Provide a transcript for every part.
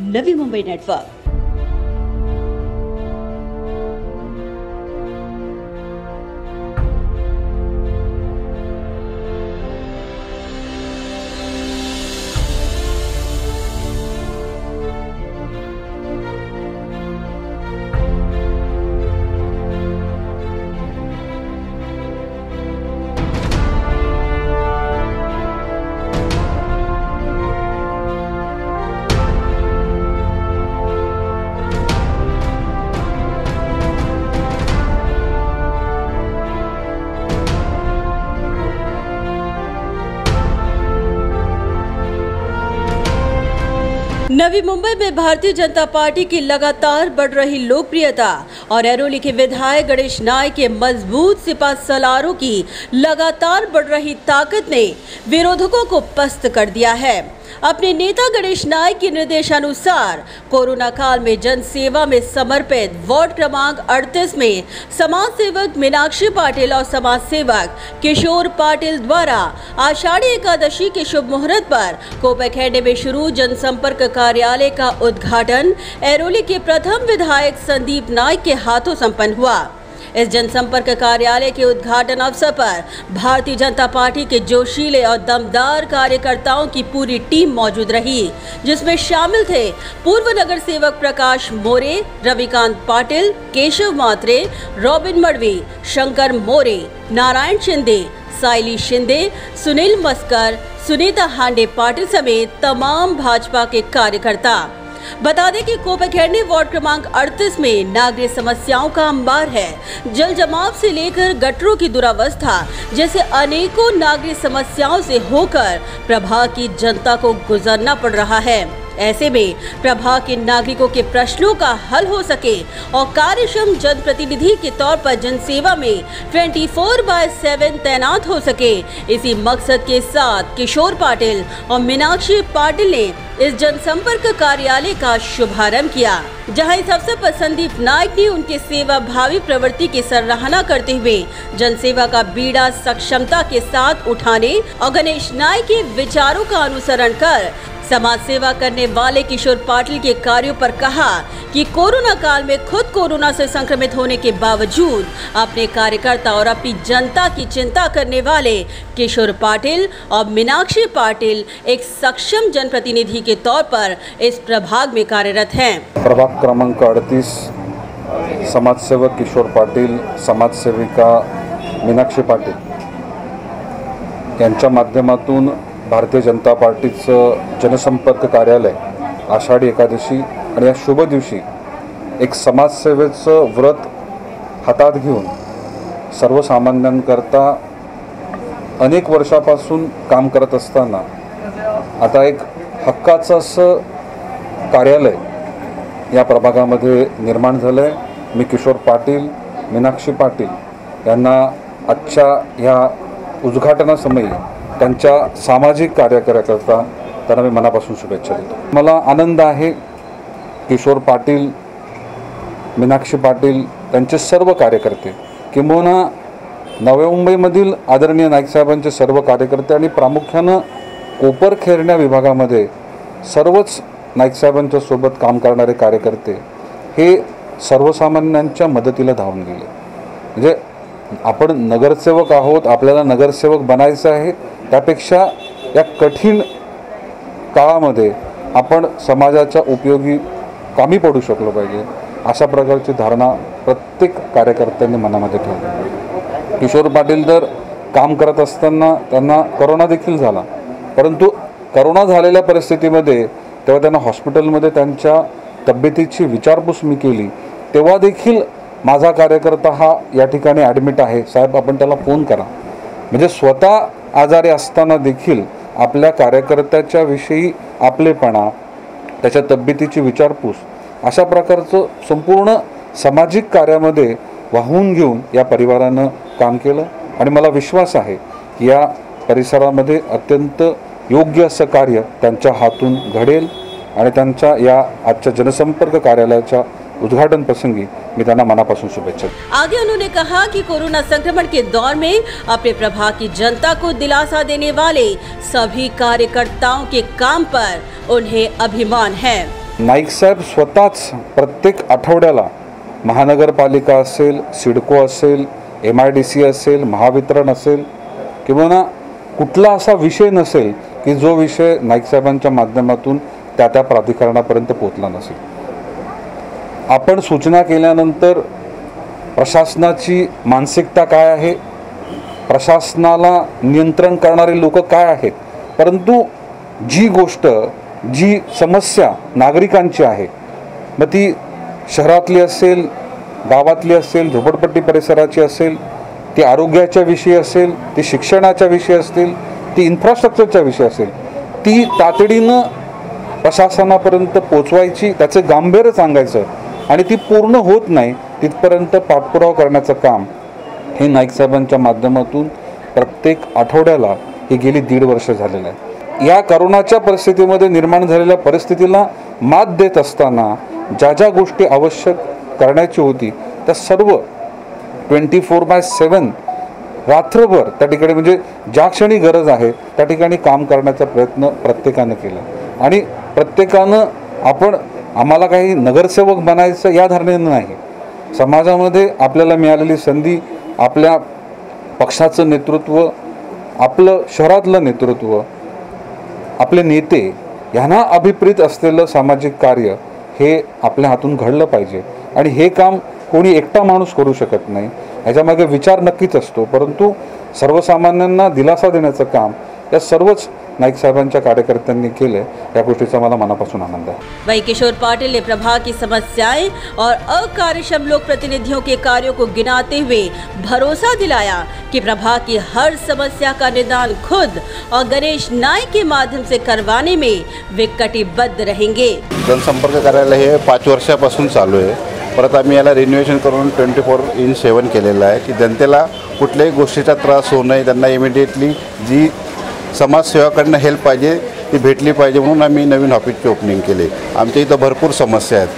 Navi Mumbai network. Navi Mumbai में Bharatiya Janata party की लगातार बढ़ रही लोकप्रियता और एरोली के विधायक गणेश नायक के मज़बूत सिपा सलारों की लगातार बढ़ रही ताकत ने विरोधकों को पस्त कर दिया है। अपने नेता गणेश नायक के निर्देशानुसार कोरोना काल में जन सेवा में समर्पित वार्ड क्रमांक 38 में समाज सेवक मीनाक्षी पाटिल और समाज सेवक किशोर पाटिल द्वारा आषाढ़ी एकादशी के शुभ मुहूर्त पर कोपखेडे में शुरू जनसंपर्क कार्यालय का उद्घाटन, एरोली के प्रथम विधायक संदीप नायक के हाथों संपन्न हुआ। इस जनसंपर्क कार्यालय के उद्घाटन अवसर पर भारतीय जनता पार्टी के जोशीले और दमदार कार्यकर्ताओं की पूरी टीम मौजूद रही, जिसमें शामिल थे पूर्व नगर सेवक प्रकाश मोरे, रविकांत पाटिल, केशव मात्रे, रॉबिन मडवी, शंकर मोरे, नारायण शिंदे साइली शिंदे, सुनील मस्कर, सुनीता हांडे पाटिल समेत तमाम भाजपा के कार्यकर्ता। बता दें कि कोपेखेड़ी वार्ड क्रमांक 38 में नागरिक समस्याओं का अंबार है। जल जमाव से लेकर गटरों की दुरावस्था, जैसे अनेकों नागरिक समस्याओं से होकर प्रभाग की जनता को गुजरना पड़ रहा है। ऐसे में प्रभाग के नागरिकों के प्रश्नों का हल हो सके और कार्यक्षम जनप्रतिनिधि के तौर पर जनसेवा में 24 फोर बाय सेवन तैनात हो सके। इसी मकसद के साथ किशोर पाटिल और मीनाक्षी पाटिल ने इस जनसंपर्क कार्यालय का शुभारंभ किया, जहाँ इस अवसर पर संदीप नायक ने उनके सेवा भावी प्रवृत्ति की सराहना करते हुए जनसेवा का बीड़ा सक्षमता के साथ उठाने और गणेश नायक के विचारों का अनुसरण कर समाज सेवा करने वाले किशोर पाटिल के कार्यों पर कहा कि कोरोना काल में खुद कोरोना से संक्रमित होने के बावजूद अपने कार्यकर्ता और अपनी जनता की चिंता करने वाले किशोर पाटिल और मीनाक्षी पाटिल एक सक्षम जनप्रतिनिधि के तौर पर इस प्रभाग में कार्यरत हैं। प्रभाग क्रमांक अडतीस, समाजसेवक किशोर पाटील, समाजसेविका मीनाक्षी पाटील। भारतीय जनता पार्टीचं जनसंपर्क कार्यालय आषाढी एकादशी आणि या शुभ दिवशी एक समाजसेवेचं व्रत हातात घेऊन सर्वसामान्यांकरता अनेक वर्षापासून काम करत असताना आता एक हक्काचं असं कार्यालय या प्रभागामध्ये निर्माण झालं आहे मी किशोर पाटील मीनाक्षी पाटील यांना आजच्या ह्या उद्घाटनासमयी त्यांच्या सामाजिक कार्याकरता त्यांना मी मनापासून शुभेच्छा देतो. मला आनंद आहे किशोर पाटील मीनाक्षी पाटील त्यांचे सर्व कार्यकर्ते किंबहुना नव्या मुंबईमधील आदरणीय नाईकसाहेबांचे सर्व कार्यकर्ते आणि प्रामुख्यानं कोपरखेरण्या विभागामध्ये सर्वच नाईकसाहेबांच्या सोबत काम करणारे कार्यकर्ते हे सर्वसामान्यांच्या मदतीला धावून गेले. म्हणजे आपण नगरसेवक आहोत आपल्याला नगरसेवक बनायचं आहे त्यापेक्षा या कठीण काळामध्ये आपण समाजाच्या उपयोगी कामी पडू शकलो पाहिजे अशा प्रकारची धारणा प्रत्येक कार्यकर्त्यांनी मनामध्ये ठेवली किशोर पाटील तर काम करत असताना त्यांना करोना देखील झाला. परंतु करोना झालेल्या परिस्थितीमध्ये तेव्हा त्यांना हॉस्पिटलमध्ये त्यांच्या तब्येतीची विचारपूस मी केली तेव्हा देखील माझा कार्यकर्ता हा या ठिकाणी ॲडमिट आहे. साहेब आपण त्याला फोन करा. म्हणजे स्वतः आजारी असताना देखील आपल्या कार्यकर्त्याच्या विषयी आपलेपणा त्याच्या तब्येतीची विचारपूस अशा प्रकारचं संपूर्ण सामाजिक कार्यामध्ये वाहून घेऊन या परिवारानं काम केलं. आणि मला विश्वास आहे की या परिसरामध्ये अत्यंत योग्य असं कार्य त्यांच्या हातून घडेल. आणि त्यांच्या या आजच्या जनसंपर्क कार्यालयाच्या उद्घाटन प्रसंगी मी त्यांना मनापासून शुभेच्छा। आगे उन्होंने कहा कि कोरोना संक्रमण के दौर में अपने प्रभाग की जनता को दिलासा देने वाले सभी कार्यकर्ताओं के काम पर उन्हें अभिमान है। नाईकसाहेब स्वतःच प्रत्येक आठवड्याला महानगरपालिका असेल सिडको असेल एम आय डी सी असेल महावितरण असेल किंवा कुठला असा विषय नसेल की जो विषय नाईकसाहेबांच्या माध्यमातून त्या त्या प्राधिकरणापर्यंत पोचला नसेल. आपण सूचना केल्यानंतर प्रशासनाची मानसिकता काय आहे? प्रशासनाला नियंत्रण करणारे लोक काय आहेत? परंतु जी गोष्ट जी समस्या नागरिकांची आहे मग ती शहरातली असेल गावातली असेल झोपडपट्टी परिसराची असेल ती आरोग्याच्या विषयी असेल ती शिक्षणाच्या विषयी असतील ती इन्फ्रास्ट्रक्चरच्या विषयी असेल ती तातडीनं प्रशासनापर्यंत पोचवायची त्याचं गांभीर्य सांगायचं आणि ती पूर्ण होत नाही तिथपर्यंत पाठपुरावा करण्याचं काम हे नाईक साहेबांच्या माध्यमातून प्रत्येक आठवड्याला हे गेली दीड वर्ष झालेलं आहे. या करोनाच्या परिस्थितीमध्ये निर्माण झालेल्या परिस्थितीला मात देत असताना ज्या ज्या गोष्टी आवश्यक करण्याची होती त्या सर्व ट्वेंटी फोर बाय सेवन रात्रभर त्या ठिकाणी म्हणजे ज्या क्षणी गरज आहे त्या ठिकाणी काम करण्याचा प्रयत्न प्रत्येकानं केला. आणि प्रत्येकानं आपण आम्हाला काही नगरसेवक बनायचं या धारणेनं नाही. समाजामध्ये आपल्याला मिळालेली संधी आपल्या पक्षाचं नेतृत्व आपलं शहरातलं नेतृत्व आपले नेते ह्यांना अभिप्रेत असलेलं सामाजिक कार्य हे आपल्या हातून घडलं पाहिजे. आणि हे काम कोणी एकटा माणूस करू शकत नाही. ह्याच्यामागे विचार नक्कीच असतो. परंतु सर्वसामान्यांना दिलासा देण्याचं काम या सर्वच नाईक साहेबांच्या कार्यकर्त्यांनी केलं या गोष्टीचा मला मनापासून आनंद आहे. वहीं किशोर पाटिल ने प्रभाग की समस्याएँ और अकार्यक्षम लोक प्रतिनिधियों के कार्यों को गिनाते हुए भरोसा दिलाया कि प्रभाग की हर समस्या का निदान खुद और गणेश नाइक के माध्यम से करवाने में वे कटिबद्ध रहेंगे। जनसंपर्क कार्यालय हे पाच वर्षापासून चालू आहे. परत आम्ही याला रिन्युएशन करून ट्वेंटी फोर इन सेवन केलेलं आहे की जनतेला कुठल्याही गोष्टीचा त्रास होऊ नये. त्यांना इमिडिएटली जी समाजसेवाकडनं हेल्प पाहिजे ती भेटली पाहिजे म्हणून आम्ही नवीन ऑफिसची ओपनिंग केली. आमच्या इथं भरपूर समस्या आहेत.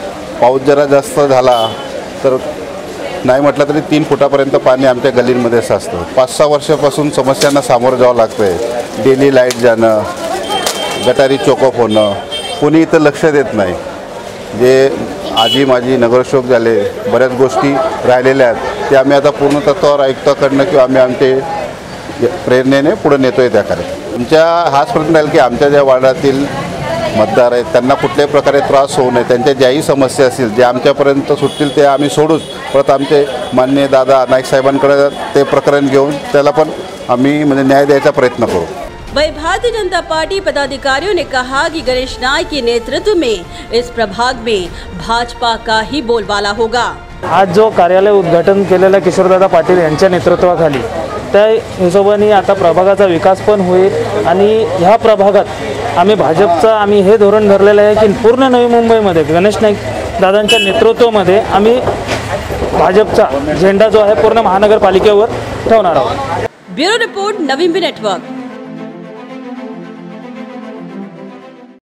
पाऊस जरा जास्त झाला तर नाही म्हटलं तरी तीन फुटापर्यंत पाणी आमच्या गल्लींमध्ये साचतं. पाच सहा वर्षापासून समस्यांना सामोरं जावं लागतं आहे डेली लाइट जाणं गटारी चोकअप होणं कोणी इथं लक्ष देत नाही. जे आजी माझी नगरसेवक झाले बऱ्याच गोष्टी राहिलेल्या आहेत. ते आम्ही आता पूर्ण तत्वावर आयुक्ताकडनं किंवा आम्ही आमचे प्रेरणेने पुढे नेतोय त्या कार्य आमच्या हाच प्रश्न राहील की आमच्या ज्या वार्डातील मतदार आहेत त्यांना कुठल्याही प्रकारे त्रास होऊ नये त्यांच्या ज्याही समस्या असतील जे आमच्यापर्यंत सुटतील ते आम्ही सोडूच परत आमचे मान्य दादा नाईक साहेबांकडे ते प्रकरण घेऊन त्याला पण आम्ही म्हणजे न्याय द्यायचा प्रयत्न करू. वही भारतीय जनता पार्टी पदाधिकारियों ने कहा कि गणेश नाइक के नेतृत्व में इस प्रभाग में भाजपा का ही बोलबाला होगा। आज जो कार्यालय उद्घाटन केलेलं किशोरदादा पाटील यांच्या नेतृत्वाखाली त्या हिशोबाने आता प्रभागाचा विकास पण होईल आणि ह्या प्रभागात आम्ही भाजपचं आम्ही हे धोरण धरलेलं आहे की पूर्ण नवी मुंबईमध्ये गणेश नाईक दादांच्या नेतृत्वामध्ये आम्ही भाजपचा झेंडा जो आहे पूर्ण महानगरपालिकेवर ठेवणार आहोत. ब्युरो रिपोर्ट नवी नेटवर्क.